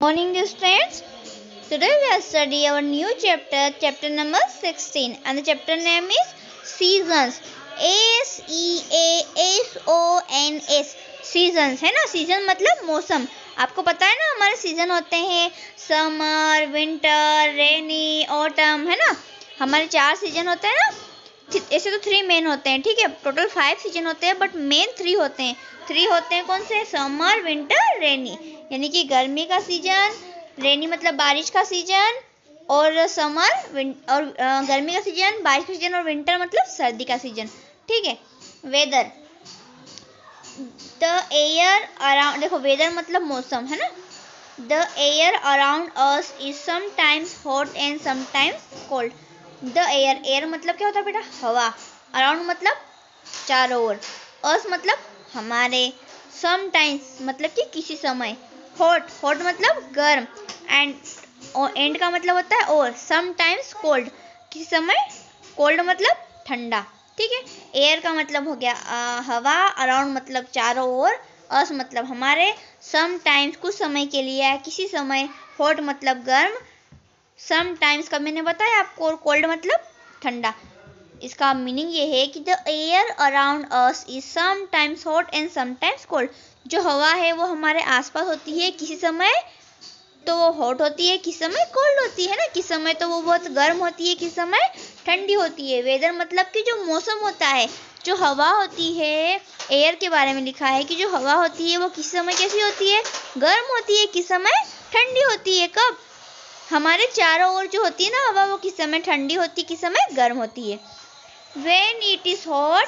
Morning, dear students. Today we are study our new chapter, chapter number 16, and the chapter name is Seasons. S E A S O N S. Seasons है ना? Season मतलब मौसम. आपको पता है ना हमारे सीज़न होते हैं समर विंटर रेनी ऑटम है ना? हमारे चार सीज़न होते हैं ना? ऐसे तो थ्री मेन होते हैं ठीक है? टोटल फाइव सीज़न होते हैं बट मेन थ्री होते हैं. थ्री होते हैं कौन से? समर विंटर रेनी यानी कि गर्मी का सीज़न, रेनी मतलब बारिश का सीज़न, और समर और गर्मी का सीज़न, बारिश का सीज़न, और विंटर मतलब सर्दी का सीज़न। ठीक है? वेदर। द एयर अराउंड, देखो, वेदर मतलब मौसम, है ना? The air around us is sometimes hot and sometimes cold. The air air मतलब क्या होता है बेटा? हवा। अराउंड मतलब चारों ओर। अस मतलब हमारे। समटाइम्स मतलब कि किसी समय। हॉट हॉट मतलब गर्म एंड एंड का मतलब होता है और समटाइम्स कोल्ड किसी समय कोल्ड मतलब ठंडा ठीक है? एयर का मतलब हो गया आ, हवा अराउंड मतलब चारों ओर अस मतलब हमारे सम टाइम्स कुछ समय के लिए किसी समय हॉट मतलब गर्म सम टाइम्स का मैंने बताया आपको और कोल्ड मतलब ठंडा। इसका मीनिंग ये है कि the air around us is sometimes hot and sometimes cold जो हवा है वो हमारे आसपास होती है किसी समय तो वो हॉट होती है, किस समय कोल्ड होती है ना? किस समय तो वो बहुत गर्म होती है, किस समय ठंडी होती है। वेदर मतलब कि जो मौसम होता है, जो हवा होती है एयर के बारे में लिखा है कि जो हवा होती है वो किस समय कैसी होती है? गर्म होती है, किस समय ठंडी होती है। कब? हमारे चारों ओर जो होती है ना हवा, वो किस समय ठंडी होती है, किस समय गर्म होती है। When it is hot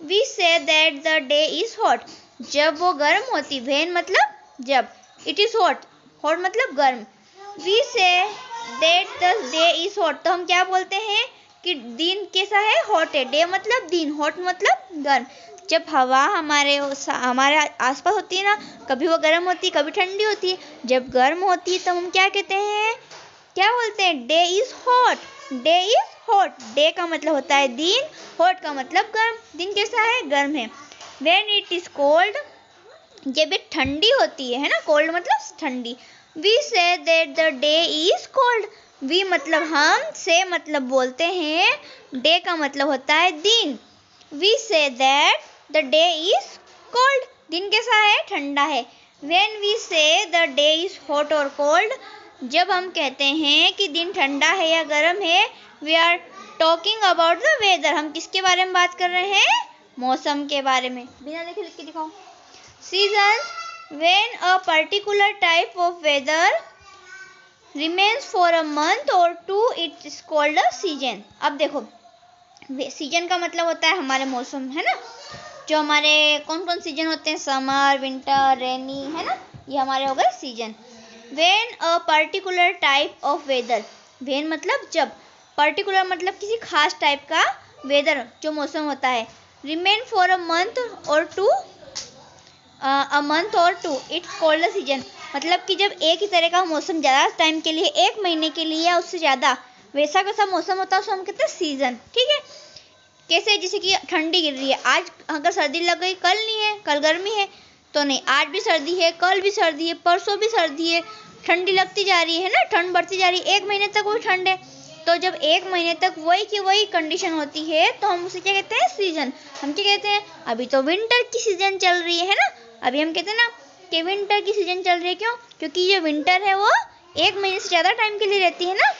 we say that the day is hot जब वो गर्म होती वेन मतलब जब इट इज़ हॉट हॉट मतलब गर्म। We say that the day is hot तो हम क्या बोलते हैं कि दिन कैसा है? हॉट है। डे मतलब दिन हॉट मतलब गर्म। जब हवा हमारे हमारे आसपास होती है ना, कभी वो गर्म होती है कभी ठंडी होती है जब गर्म होती है तो हम क्या कहते हैं? क्या बोलते हैं? Day is hot day is hot day का मतलब होता है दिन हॉट का मतलब गर्म। दिन कैसा है? गर्म है। वेन इट इज़ कोल्ड जब ये ठंडी होती है है ना? कोल्ड मतलब ठंडी। We say that the day is cold we मतलब हम से मतलब बोलते हैं डे का मतलब होता है दिन। We say that the day is cold दिन कैसा है? ठंडा है। When we say the day is hot और कोल्ड जब हम कहते हैं कि दिन ठंडा है या गर्म है we are talking about the weather हम किसके बारे में बात कर रहे हैं? मौसम के बारे में। बिना देखे लिख के दिखाओ season when a particular type of weather remains for a month or two it is called a season अब देखो सीज़न का मतलब होता है हमारे मौसम है ना? जो हमारे कौन कौन सीज़न होते हैं? समर विंटर रेनी है ना? ये हमारे हो गए season when a particular type of weather when मतलब जब पर्टिकुलर मतलब किसी खास टाइप का वेदर जो मौसम होता है। Remain for a month or two a month or two it's called the season मतलब कि जब एक ही तरह का मौसम ज़्यादा टाइम के लिए, एक महीने के लिए या उससे ज़्यादा, वैसा कैसा मौसम होता है, उसको हम कहते हैं सीज़न ठीक है? कैसे? जैसे कि ठंडी गिर रही है। आज अगर सर्दी लग गई, कल नहीं है, कल गर्मी है तो नहीं। आज भी सर्दी है, कल भी सर्दी है, परसों भी सर्दी है। ठंडी लगती जा रही है ना? ठंड बढ़ती जा रही है। एक महीने तक वो ठंड है। तो जब एक महीने तक वही की वही कंडीशन होती है तो हम उसे क्या कहते हैं? सीज़न हम क्या कहते हैं? अभी तो विंटर की सीज़न चल रही है ना? अभी हम कहते हैं ना कि विंटर की सीज़न चल रही है क्यों? क्योंकि ये विंटर है, वो एक महीने से ज़्यादा टाइम के लिए रहती है ना?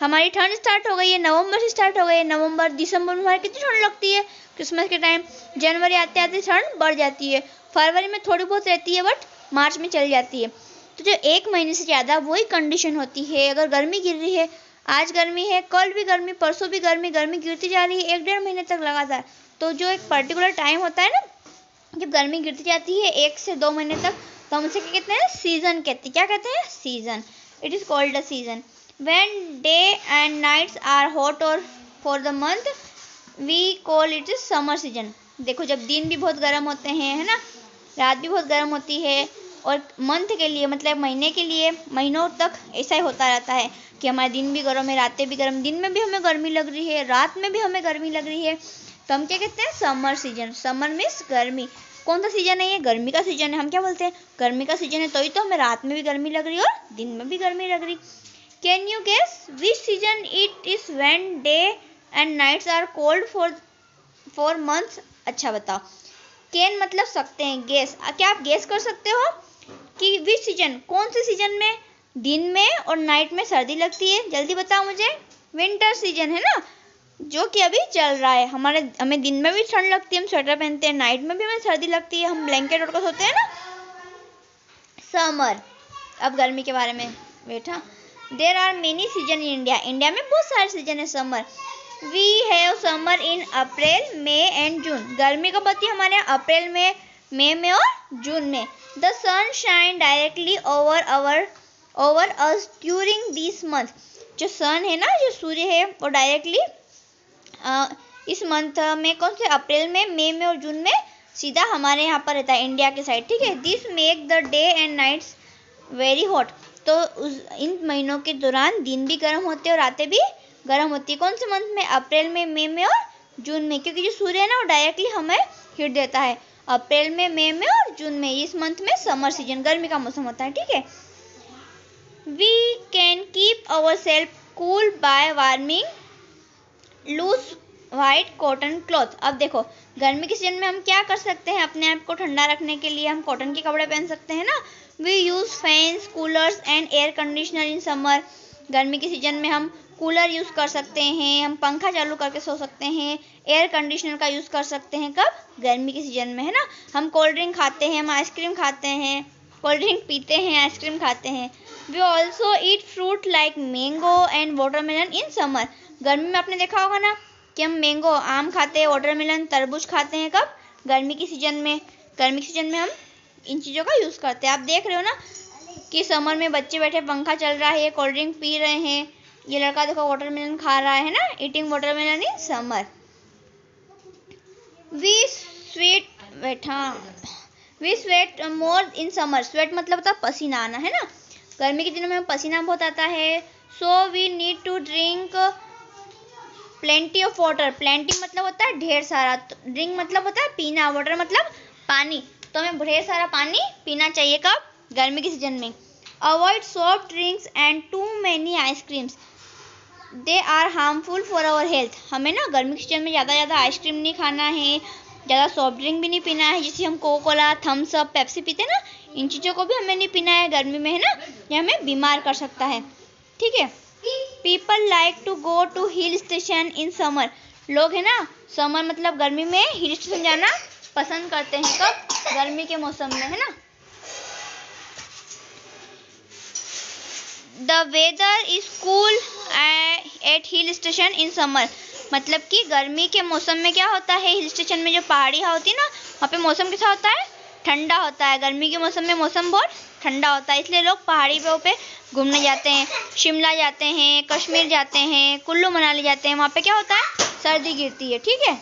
हमारी ठंड स्टार्ट हो गई है, नवंबर से स्टार्ट हो गई है, नवंबर, दिसंबर में हमारी कितनी ठंड लगती है? क्रिसमस के टाइम जनवरी आते आते ठंड बढ़ जाती है। फरवरी में थोड़ी बहुत रहती है बट मार्च में चल जाती है। तो जो एक महीने से ज़्यादा वही कंडीशन होती है, अगर गर्मी गिर रही है आज गर्मी है, कल भी गर्मी, परसों भी गर्मी गर्मी गिरती जा रही है, एक डेढ़ महीने तक लगातार। तो जो एक पर्टिकुलर टाइम होता है ना, जब गर्मी गिरती जाती है, एक से दो महीने तक तो हम उसे क्या कहते हैं? सीज़न कहते हैं। क्या कहते हैं? Season it is called a season when day and nights are hot or for the month, we call it summer season. देखो, जब दिन भी बहुत गर्म होते हैं, है ना? रात भी बहुत गर्म होती है और मंथ के लिए मतलब महीने के लिए, महीनों तक ऐसा ही होता रहता है कि हमारे दिन भी गर्म है, रातें भी गर्म, दिन में भी हमें गर्मी लग रही है, रात में भी हमें गर्मी लग रही है। तो हम क्या कहते हैं? समर सीज़न समर मीन्स गर्मी। कौन सा सीज़न है ये? गर्मी का सीज़न है, हम क्या बोलते हैं? गर्मी का सीज़न है तो ही तो हमें रात में भी गर्मी लग रही है और दिन में भी गर्मी लग रही। Can you guess which season it is when day and nights are cold for for months अच्छा बताओ। कैन मतलब सकते हैं गेस क्या आप गेस कर सकते हो? कि विच सीज़न कौन से सीज़न में? दिन में और नाइट में सर्दी लगती है। जल्दी बताओ मुझे। विंटर सीज़न है ना? जो कि अभी चल रहा है। हमारे, हमें दिन में भी ठंड लगती है, हम स्वेटर पहनते हैं। नाइट में भी हमें सर्दी लगती है। हम ब्लैंकेट ओढ़कर सोते हैं ना? समर अब गर्मी के बारे में बैठा। There are many season in India India में बहुत सारे सीज़न है summer we have summer in April May and June गर्मी होती है हमारे यहाँ? अप्रैल में मई में और जून में। The sun shine directly over our over us during this month जो सन है ना, जो सूर्य है, वो डायरेक्टली इस मंथ में कौन से, अप्रैल में, मई में और जून में सीधा हमारे यहाँ पर रहता है इंडिया के साइड ठीक है? This make the day and nights very hot तो उस, इन महीनों के दौरान दिन भी गर्म होते हैं और रातें भी गर्म होती है। कौन से मंथ में? अप्रैल में, मई में और जून में, क्योंकि जो सूर्य है ना, वो डायरेक्टली हमें हीट देता है। अप्रैल में, मई में और जून में। इस मंथ में समर सीज़न, गर्मी का मौसम होता है, ठीक है? We can keep our self cool by warming loose white cotton cloth अब देखो, गर्मी के सीज़न में हम क्या कर सकते हैं? अपने आप को ठंडा रखने के लिए हम कॉटन के कपड़े पहन सकते हैं ना? We use fans coolers and air conditioner in summer गर्मी के सीज़न में हम कूलर यूज़ कर सकते हैं, हम पंखा चालू करके सो सकते हैं एयर कंडीशनर का यूज़ कर सकते हैं, कब? गर्मी के सीज़न में, है ना? हम कोल्ड ड्रिंक खाते हैं, हम आइसक्रीम खाते हैं कोल्ड ड्रिंक पीते हैं आइसक्रीम खाते हैं। We also eat fruit like mango and watermelon in summer गर्मी में आपने देखा होगा ना कि हम मैंगो आम खाते हैं वाटरमेलन तरबूज खाते हैं, कब? गर्मी के सीज़न में। गर्मी के सीज़न में हम इन चीज़ों का यूज़ करते हैं। आप देख रहे हो ना कि समर में बच्चे बैठे पंखा चल रहा है कोल्ड ड्रिंक पी रहे हैं ये लड़का देखो वाटरमेलन खा रहा है ना? Eating watermelon in summer we sweet बैठा we sweat more in summer sweat मतलब होता है पसीना आना, है ना? गर्मी के दिनों में पसीना बहुत आता है so we need to drink plenty of water plenty मतलब होता है ढेर सारा. ड्रिंक मतलब होता है पीना. वाटर मतलब पानी. तो हमें ढेर सारा पानी पीना चाहिए कब? गर्मी के सीज़न में. Avoid soft drinks and too many ice creams they are harmful for our health हमें ना गर्मी के सीज़न में ज़्यादा ज़्यादा आइसक्रीम नहीं खाना है, ज़्यादा सॉफ्ट ड्रिंक भी नहीं पीना है, जैसे हम Coca Cola Thums Up Pepsi पीते ना, इन चीज़ों को भी हमें नहीं पीना है गर्मी में, है ना? ये हमें बीमार कर सकता है। ठीक है? People like to go to hill station in summer लोग, है ना समर मतलब गर्मी में हिल स्टेशन जाना पसंद करते हैं। कब? गर्मी के मौसम में, है ना? The weather is cool at hill station in summer मतलब कि गर्मी के मौसम में क्या होता है? हिल स्टेशन में जो पहाड़ी होती है ना, वहाँ पे मौसम कैसा होता है? ठंडा होता है। गर्मी के मौसम में मौसम बहुत ठंडा होता है, इसलिए लोग पहाड़ी पे घूमने जाते हैं। शिमला जाते हैं, कश्मीर जाते हैं, कुल्लू मनाली जाते हैं। वहाँ पे क्या होता है? सर्दी गिरती है, ठीक है?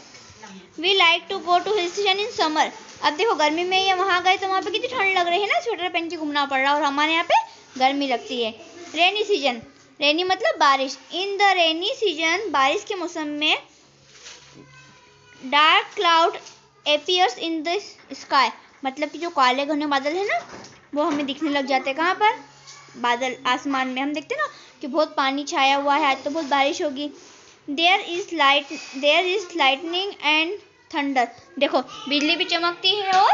We like to go to hill station in summer अब देखो, गर्मी में ये वहाँ गए तो वहाँ पे कितनी ठंड लग रही है ना? स्वेटर पहन के घूमना पड़ रहा है और हमारे यहाँ पे गर्मी लगती है। रेनी सीज़न रेनी मतलब बारिश. इन द रेनी सीज़न बारिश के मौसम में dark cloud appears in the sky मतलब कि जो काले घने बादल है ना, वो हमें दिखने लग जाते हैं. कहाँ पर? बादल आसमान में. हम देखते हैं ना कि बहुत पानी छाया हुआ है. आज तो बहुत बारिश होगी. There is light there is lightning and thunder देखो, बिजली भी चमकती है और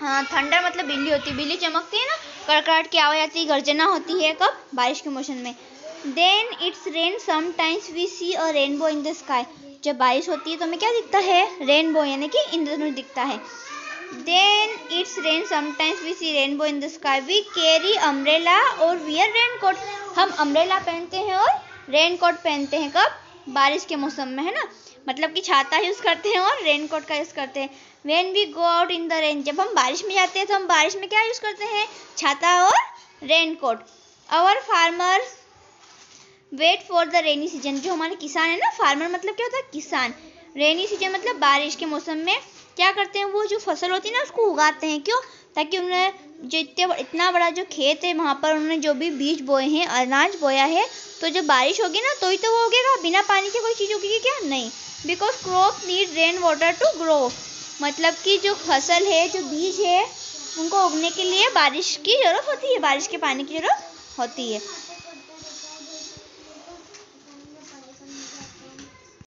हाँ थंडर मतलब बिजली होती है। बिजली चमकती है ना, कड़कड़ाहट की आवाज़ आती है, गर्जना होती है कब? बारिश के मौसम में। Then it's rain sometimes we see a rainbow in the sky जब बारिश होती है तो हमें क्या दिखता है? रेनबो यानी कि इंद्रधनुष दिखता है। Then it's rain sometimes we see rainbow in the sky we carry umbrella और wear raincoat. हम umbrella पहनते हैं और raincoat पहनते हैं कब? बारिश के मौसम में, है ना? मतलब कि छाता यूज़ करते हैं और रेनकोट का यूज़ करते हैं। When we go out in the rain जब हम बारिश में जाते हैं तो हम बारिश में क्या यूज़ करते हैं? छाता और raincoat our farmer wait for the rainy season जो हमारे किसान है ना फार्मर मतलब क्या होता है? किसान। रेनी सीज़न मतलब बारिश के मौसम में क्या करते हैं? वो जो फ़सल होती है ना, उसको उगाते हैं। क्यों? ताकि उन्हें जो इतने इतना बड़ा जो खेत है, वहाँ पर उन्होंने जो भी बीज बोए हैं, अनाज बोया है तो जब बारिश होगी ना तो ही तो वो उगेगा बिना पानी के कोई चीज़ उगेगी क्या? नहीं। Because crop need rain water to grow मतलब कि जो फ़सल है, जो बीज है, उनको उगने के लिए बारिश की ज़रूरत होती है, बारिश के पानी की ज़रूरत होती है।